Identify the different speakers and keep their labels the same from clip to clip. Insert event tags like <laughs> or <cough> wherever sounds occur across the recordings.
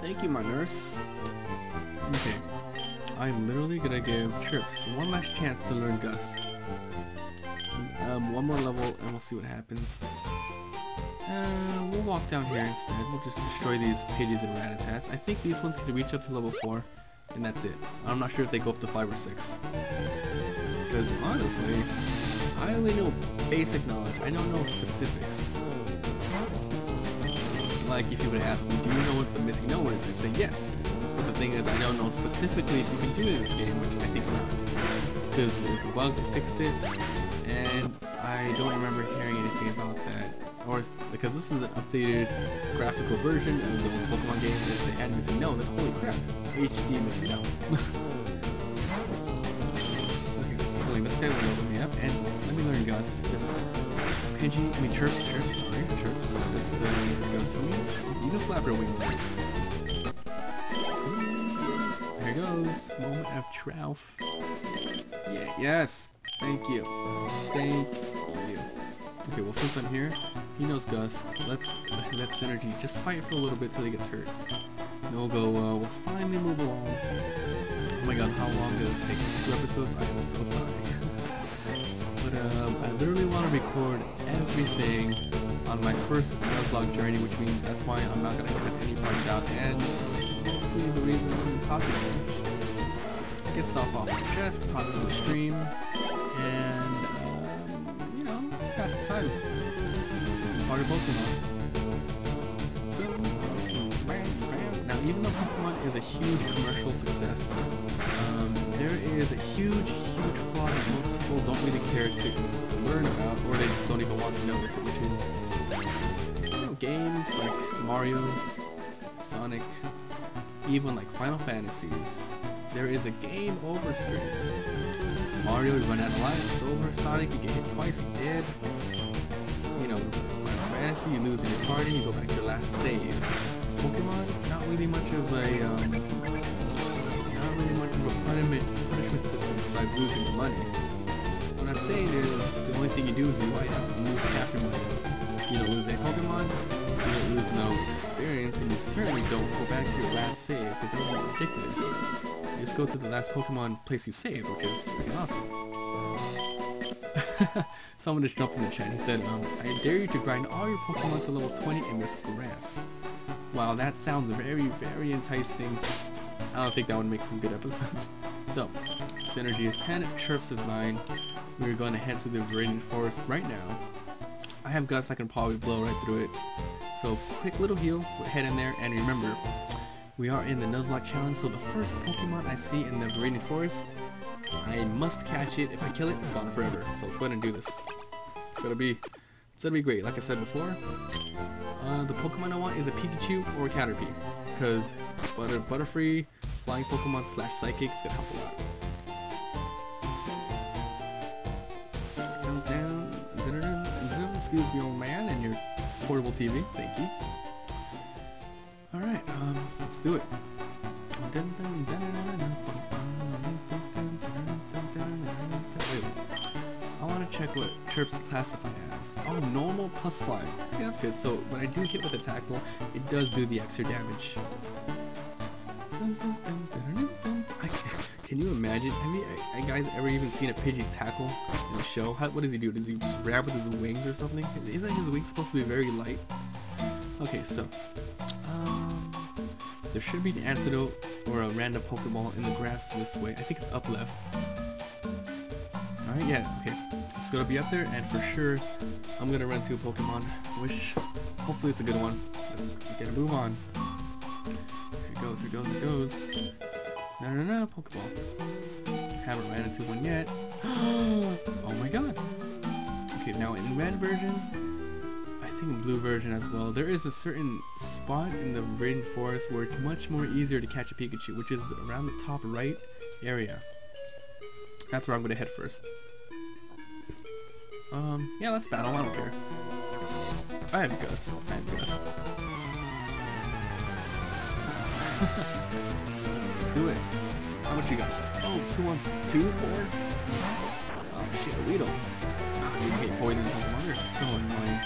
Speaker 1: Thank you, my nurse. Okay. I'm literally gonna give Chirps one last chance to learn Gust. Um, one more level and we'll see what happens. Uh, we'll walk down here instead. We'll just destroy these Pidgeys and Rattatas. I think these ones can reach up to level 4, and that's it. I'm not sure if they go up to 5 or 6. Because honestly, I only know basic knowledge. I don't know specifics. Like if you would ask me, do you know what the missing no is? I'd say yes. But the thing is, I don't know specifically if you can do it in this game, which I think not. Because it's a bug, they fixed it, and I don't remember hearing anything about that or because this is an updated graphical version of the Pokemon game that if they had Missing No, then holy crap, HD Missing No. <laughs> guy will load me up, and let me learn Gus. Just Pidgey, I mean Chirps, Chirps, sorry, Chirps. Just uh, Gus for me. Even Flapper Wing. There he goes, moment of Trough. Yeah, yes, thank you, thank you. Okay, well since I'm here, he knows Gust. Let's let Synergy just fight for a little bit till he gets hurt. And we'll go, uh, we'll finally move along. Oh my god, how long does this take? Two episodes? I am so sorry. Um, I literally want to record everything on my first vlog journey, which means that's why I'm not going to cut any parts out, and mostly the reason I'm talking so much. Get stuff off my chest, talk to the stream, and um, you know, pass the time part of Pokemon. Now, even though is a huge commercial success, um, there is a huge, huge flaw that most people don't really care to, to learn about, or they just don't even want to notice it, which is, you know, games like Mario, Sonic, even like Final Fantasies. There is a game over screen. Mario, you run out of life, it's over. Sonic, you get hit twice, you dead. You know, Final fantasy, you lose in your party, you go back to your last save. Pokemon, not really much of a, um, not really much of a punishment, punishment system besides losing the money. What I'm saying is, the only thing you do is you white out, you lose half your money. You don't lose a Pokemon, you don't lose no experience, and you certainly don't go back to your last save, because that would be ridiculous. You just go to the last Pokemon place you saved, which is freaking awesome. <laughs> Someone just jumped in the chat. He said, um, I dare you to grind all your Pokemon to level 20 in this grass. Wow, that sounds very, very enticing. I don't think that would make some good episodes. <laughs> so, Synergy is 10, Chirps is 9. We're going to head to the Viridian Forest right now. I have Gust I can probably blow right through it. So, quick little heal, head in there, and remember, we are in the Nuzlocke challenge, so the first Pokemon I see in the Viridian Forest I must catch it. If I kill it, it's gone forever. So let's go ahead and do this. It's gonna be, it's gonna be great. Like I said before, uh, the Pokemon I want is a Pikachu or a Caterpie, because Butter Butterfree, Flying Pokemon slash Psychic is gonna help a lot. Excuse me, old man, and your portable TV. Thank you. All right, um, let's do it. I want to check what chirps classify as. Oh, normal plus fly. Okay, that's good. So when I do hit with a tackle, it does do the extra damage. can you imagine? Have you, guys ever even seen a Pidgey tackle in the show? How, what does he do? Does he just grab with his wings or something? Isn't his wings supposed to be very light? Okay, so um, there should be an antidote or a random Pokeball in the grass this way. I think it's up left. Alright, yeah, okay gonna be up there, and for sure, I'm gonna run to a Pokemon. Wish, hopefully it's a good one. Let's get a move on. Here it goes, here it goes, here it goes. No, no, no, Pokeball. Haven't ran into one yet. <gasps> oh my god. Okay, now in red version, I think in blue version as well, there is a certain spot in the Viridian Forest where it's much more easier to catch a Pikachu, which is around the top right area. That's where I'm gonna head first. Um, yeah, let's battle. I don't care. I have Gust. I have Gust. let's <laughs> do it. How much you got? Oh, two, one, two, four. Oh Weedle. You hate poison Pokemon, they're so annoying.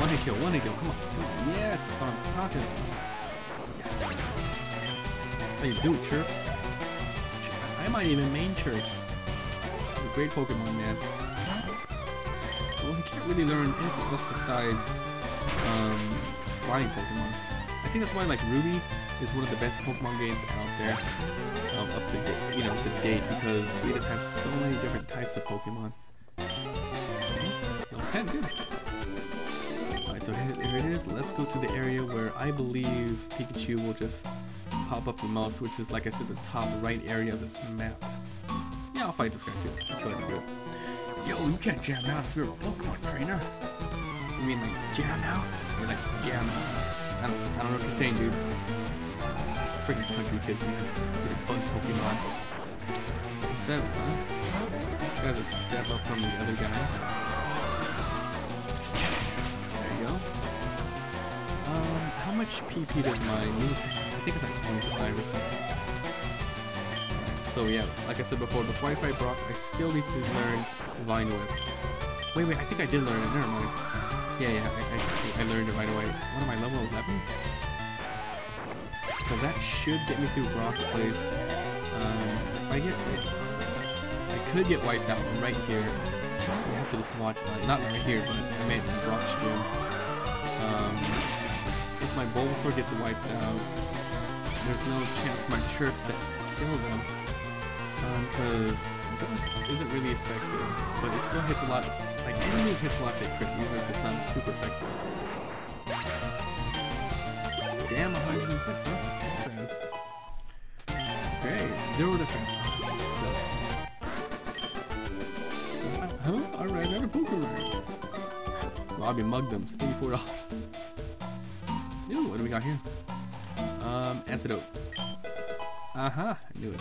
Speaker 1: One hit kill, one hit kill, come on. Come on. Yes, that's what I'm talking Yes. How you do, Chirps? I might even main Chirps. Great Pokemon, man. Well, he can't really learn anything else besides um, flying Pokemon. I think that's why like Ruby is one of the best Pokemon games out there, um, up to date, you know, to date, because we just have so many different types of Pokemon. Level 10, good. Alright, so here it is. Let's go to the area where I believe Pikachu will just pop up the most, which is, like I said, the top right area of this map. I'll fight this guy too. Let's go ahead and do it. Yo, you can't jam out if you're a Pokemon trainer. You mean like jam out? Or like jam out? I don't, I don't know what you're saying, dude freaking country kids, man. A bug Pokemon. Seven, huh? This guy's a step up from the other guy. There you go. Um, how much PP does my move I think it's like 25 or something. So yeah, like I said before, before I fight Brock, I still need to learn Vine Whip. Wait, wait, I think I did learn it. Never mind. Yeah, yeah, I, I, I learned it right away. What am I, level 11? So that should get me through Brock's place. Um, if I get... I could get wiped out right here. I have to just watch... Uh, not right here, but I meant Brock's gym. Um, if my Bulbasaur gets wiped out, there's no chance my Chirps that kill them. Because um, Gust isn't really effective, but it still hits a lot. Like move hits a lot that crit, even if it's not super effective. Damn, 106, huh? Okay, zero defense. Oh, huh? Out of Pokemon. Robbie mugged them. $84. Ooh, what do we got here? Um, antidote. Uh-huh, I knew it.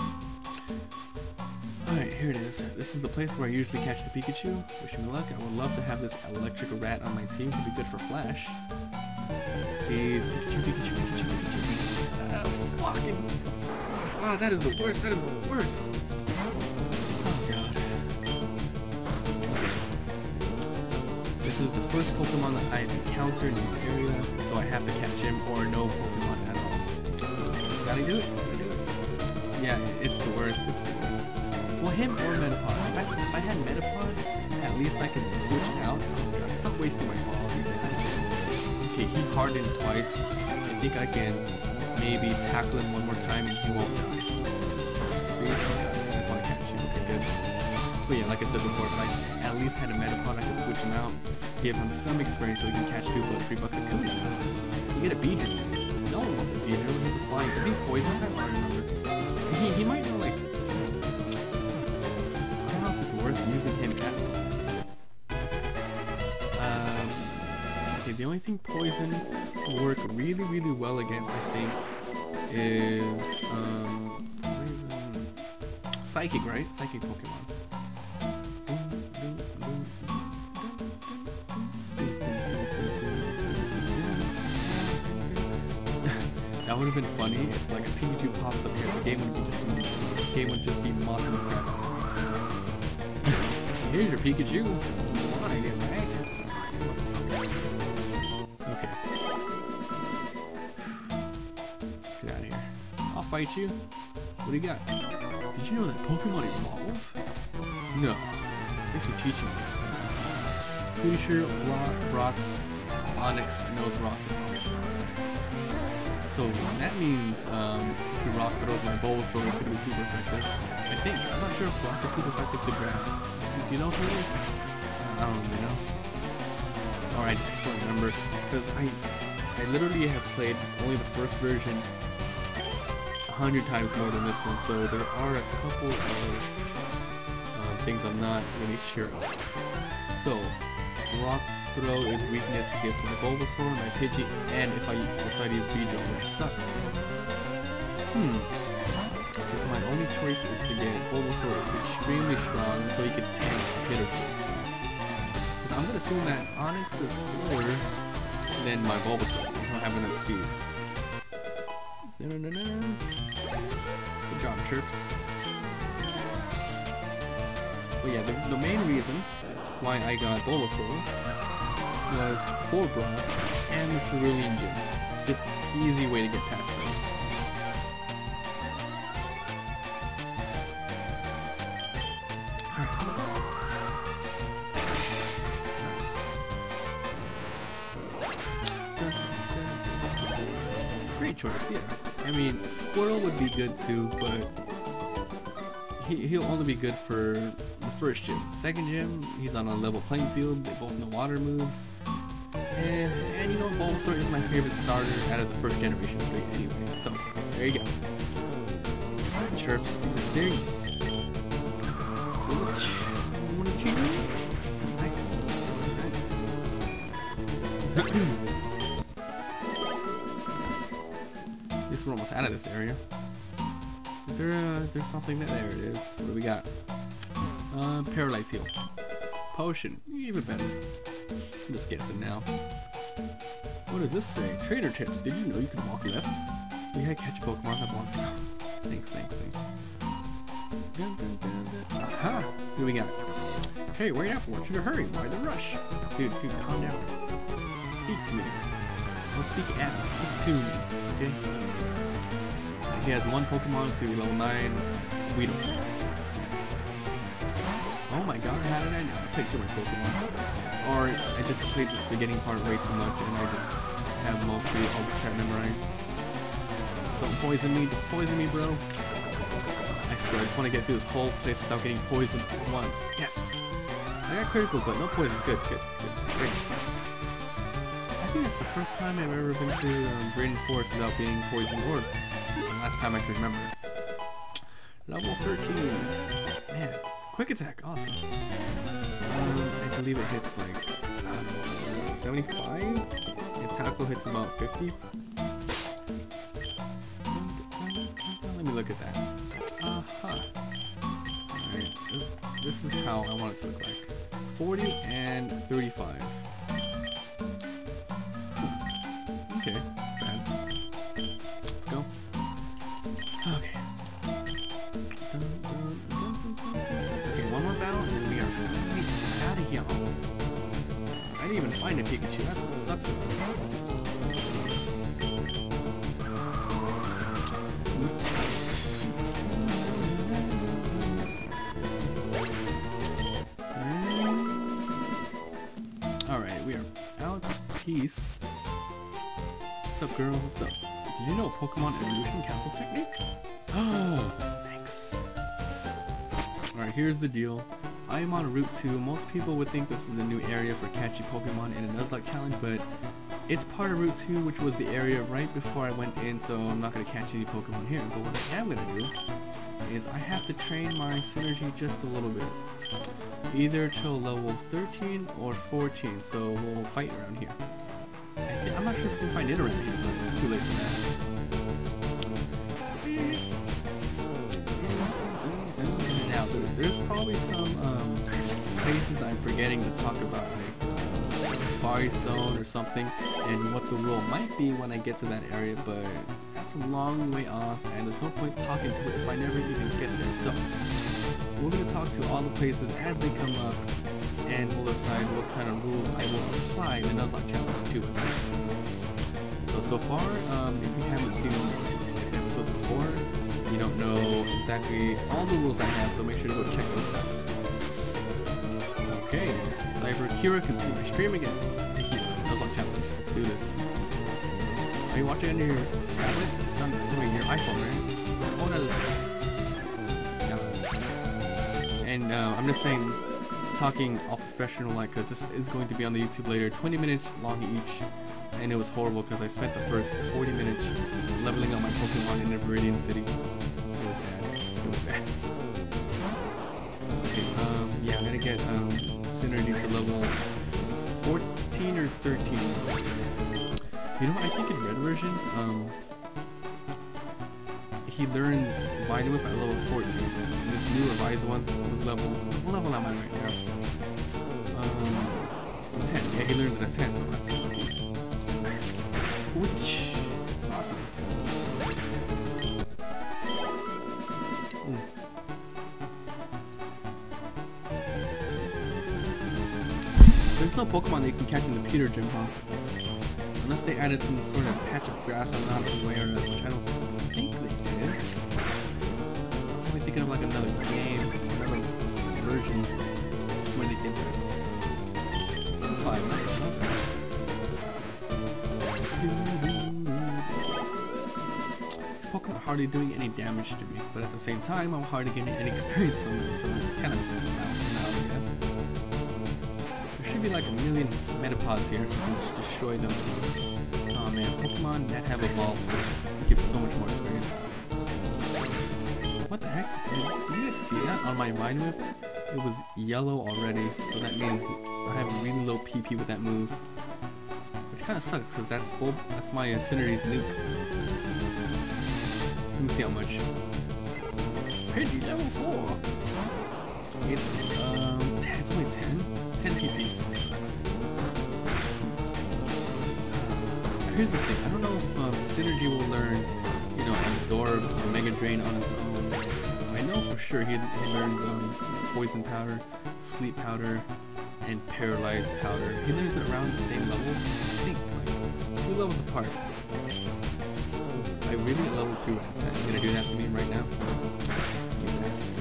Speaker 1: Alright, here it is. This is the place where I usually catch the Pikachu. Wish me luck. I would love to have this electric rat on my team to be good for Flash. Please, Pikachu, Pikachu, Pikachu, Pikachu, Pikachu. Ah, fucking... Ah, that is the worst, that is the worst. Oh, God. This is the first Pokemon that I've encountered in this area, so I have to catch him or no Pokemon at all. Gotta do it, gotta do it. Yeah, it's the worst, it's the worst. Well, him or Metapod. If I, if I had Metapod, at least I can switch out. Oh, God, stop wasting my balls. Okay, he hardened twice. I think I can maybe tackle him one more time and he won't die. That's I catch. Okay, good. But yeah, like I said before, if I at least had a Metapod, I could switch him out, give him some experience so he can catch people at 3 bucks a cool. You get a Beedrill. No one wants a Beedrill, he's a flying. Is he poison? I remember. He, he might the only thing poison will work really, really well against, I think, is um, poison. Psychic, right? Psychic Pokemon. <laughs> that would have been funny if like a Pikachu pops up here, the game would be just the game would just be mocking. <laughs> Here's your Pikachu. Come on, fight you? What do you got? Did you know that Pokemon evolve? No. Thanks for teaching me. Pretty sure Brock, Brock's Onix knows Rock So that means um, if Rock throws my Bulbasaur, it's gonna be super effective. I think. I'm not sure if Rock is super effective to grass. Do you know who it is? I don't really know. Alright, I still remember. Because I I literally have played only the first version hundred times more than this one, so there are a couple of uh, things I'm not really sure of. So, Rock Throw is weakness against my Bulbasaur, my Pidgey, and if I decide to use Beedrill, which sucks. Hmm. Because my only choice is to get Bulbasaur extremely strong so he can tank hit or two. Because I'm going to assume that Onix is slower than my Bulbasaur. I don't have enough speed. No, no, no, Chirps. But yeah, the, the main reason why I got Bulbasaur was for Brock and the Cerulean Gym. Just easy way to get past those. Great choice, yeah. I mean, Squirtle would be good too, but he, he'll only be good for the first gym. Second gym, he's on a level playing field. They both know water moves. And, and you know, Bulbasaur is my favorite starter out of the first generation three anyway. So, there you go. Chirps, there you go. Nice. <clears throat> we're almost out of this area. Is there a, is there something that there it is? What do we got? Uh, paralyze heal. Potion. Even better. I'm just guessing now. What does this say? Trader tips. Did you know you can walk left? We had catch Pokemon that belongs <laughs> to Thanks, thanks, thanks. Aha! What do we got? Hey, wait up. I want you to hurry. Why the rush? Dude, dude, calm down. Speak to me. Don't speak at me. Speak to me. Okay? He has one Pokemon, it's gonna be level 9, Weedle. Oh my god, how did I played too much Pokemon. Or I just played this beginning part way too much and I just have mostly all the crap memorized. Don't poison me, don't poison me bro. Swear, I just want to get through this whole place without getting poisoned once. Yes! I got critical, but no poison. Good, good, good. Great. Think it's the first time I've ever been to um, Viridian Forest without being poisoned or last time I can remember. Level 13. Man, quick attack, awesome. Um, I believe it hits like, I know, 75? And tackle hits about 50. Let me look at that. Uh-huh. Alright, this is how I want it to look like. 40 and 35. Find a Pikachu. What sucks hmm. Alright, we are out. Peace. What's up, girl? What's up? Did you know Pokemon evolution council technique? Oh, <gasps> thanks. Alright, here's the deal. I am on Route 2. Most people would think this is a new area for catchy Pokemon in a Nuzlocke challenge, but it's part of Route 2, which was the area right before I went in, so I'm not going to catch any Pokemon here. But what I am going to do is I have to train my Synergy just a little bit. Either till level 13 or 14, so we'll fight around here. I am not sure if we can find it around here, but it's too late for that. Forgetting to talk about, like Safari Zone or something, and what the rule might be when I get to that area, but that's a long way off, and there's no point talking to it if I never even get there. So, we're going to talk to all the places as they come up, and we'll decide what kind of rules I will apply in the Nuzlocke Challenge to. So, so far, um, if you haven't seen episode before, you don't know exactly all the rules I have, so make sure to go check those out. Okay, Cyber Kira can see my stream again. Thank you. Nuzlocke challenge. Let's do this. Are you watching on your tablet? On wait, your iPhone, right? Oh no. And uh, I'm just saying, talking all professional like, because this is going to be on the YouTube later. 20 minutes long each and it was horrible because I spent the first 40 minutes leveling up my Pokemon in a Viridian City. It was bad. It was bad. Okay, um, yeah, I'm gonna get um, To level 14 or 13. You know I think in Red version, um, he learns Vine Whip at level 14. This new revised one was level, what level am I right now? Um, 10. Yeah, he learns it at 10, so that's there's no Pokemon that you can catch in the Pewter Gym, huh? Unless they added some sort of patch of grass I'm not aware of, which I don't think they did. I'm only thinking of like another game, another version where they did that. Five, This Pokemon hardly doing any damage to me, but at the same time, I'm hardly getting any experience from it, so it's kind of out, should be like a million Metapods here, just destroy them. Oh man, Pokemon that have evolved just gives so much more experience. What the heck? Did you guys see that on my Vine Whip? It was yellow already, so that means I have really low PP with that move. Which kind of sucks, because that's, well, that's my Incinity's nuke. Let me see how much. Pidgey level 4! It's, um, Here's the thing, I don't know if um, Synergy will learn, you know, Absorb or Mega Drain on his own. I know for sure he, he learns um, Poison Powder, Sleep Powder, and Paralyzed Powder. He learns it around the same levels. I think, like, two levels apart. I really at level 2 right You gonna do that to me right now? You bastard.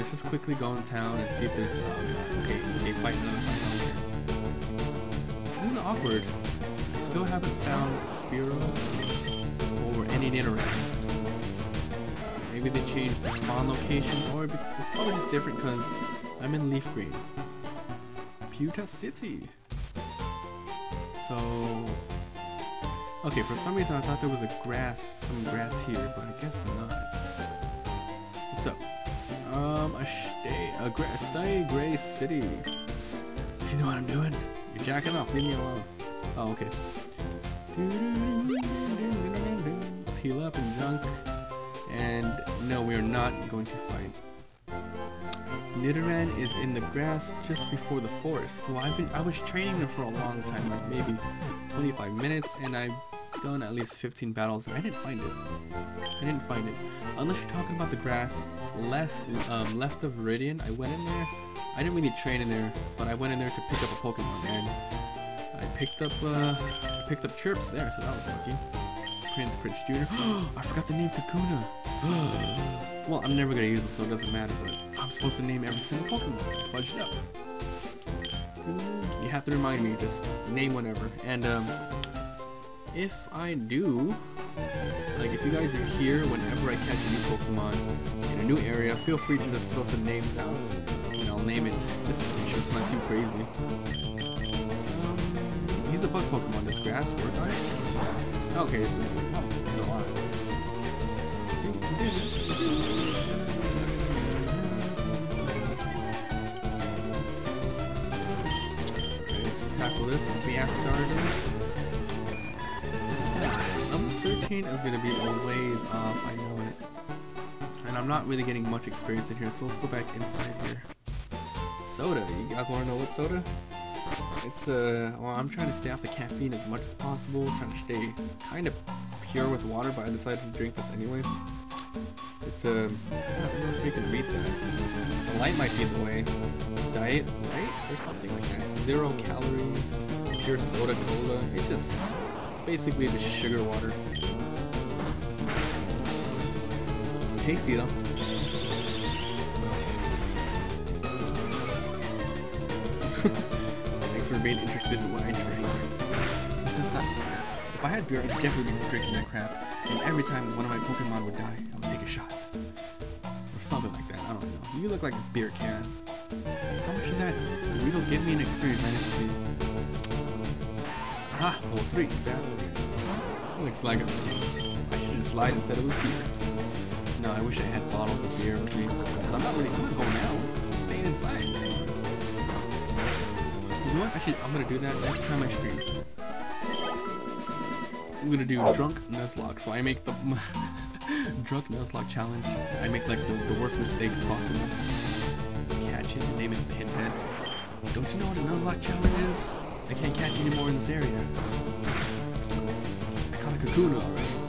Speaker 1: Let's just quickly go in town and see if there's... God, okay, okay, fight another fight. This is awkward. I still haven't found Spearow or any Nidorans. Maybe they changed the spawn location, or it's probably just different because I'm in Leaf Green. Pewter City. So... Okay, for some reason I thought there was a grass, some grass here, but I guess not. What's up? Um, a stay, a gra stay gray city. Do you know what I'm doing? You're jacking off, leave me alone. Oh, okay. Let's heal up and junk. And no, we are not going to fight. Nidoran is in the grass just before the forest. Well, I've been, I was training there for a long time, like maybe 25 minutes, and I've done at least 15 battles. I didn't find it. I didn't find it. Unless you're talking about the grass less, um, left of Viridian, I went in there. I didn't really train in there, but I went in there to pick up a Pokemon, and I picked up, uh, I picked up Chirps there, so that was lucky. Prince Prince Jr. <gasps> I forgot the name Kakuna. <gasps> well, I'm never gonna use it, so it doesn't matter, but I'm supposed to name every single Pokemon. I fudged up. You have to remind me, just name whatever. And, um, if I do, like if you guys are here whenever I catch a new Pokemon in a new area, feel free to just throw some names out and I'll name it. Just to make sure it's not too crazy. Um, he's a bug Pokemon. Does grass work on it? Okay, oh, a lot. Let's tackle this fast 13 is going to be a ways off, I know it. And I'm not really getting much experience in here, so let's go back inside here. Soda, you guys want to know what soda? It's, uh, well, I'm trying to stay off the caffeine as much as possible, trying to stay kind of pure with water, but I decided to drink this anyway. It's, uh, I don't know if you can read that. The light might be the way. Diet light or something like that. Zero calories, pure soda cola. It's just, it's basically just sugar water. Tasty though. <laughs> Thanks for being interested in what I drink. This is not. If I had beer, I'd definitely be drinking that crap. And every time one of my Pokemon would die, I would take a shot. Or something like that. I don't know. You look like a beer can. How much of that Weedle give me an experience I didn't see? Ah, level 3, bastard. Looks like a, I should just lied and said it was beer. No, I wish I had bottles of beer with me. Because I'm not really, I'm not going out. I'm staying inside. You know what? Actually, I'm gonna do that next time I stream. I'm gonna do oh. drunk Nuzlocke. So I make the <laughs> drunk Nuzlocke challenge. I make like the, the worst mistakes possible. Catch it name it Pinhead. Don't you know what a Nuzlocke challenge is? I can't catch any more in this area. I caught a Kakuna already.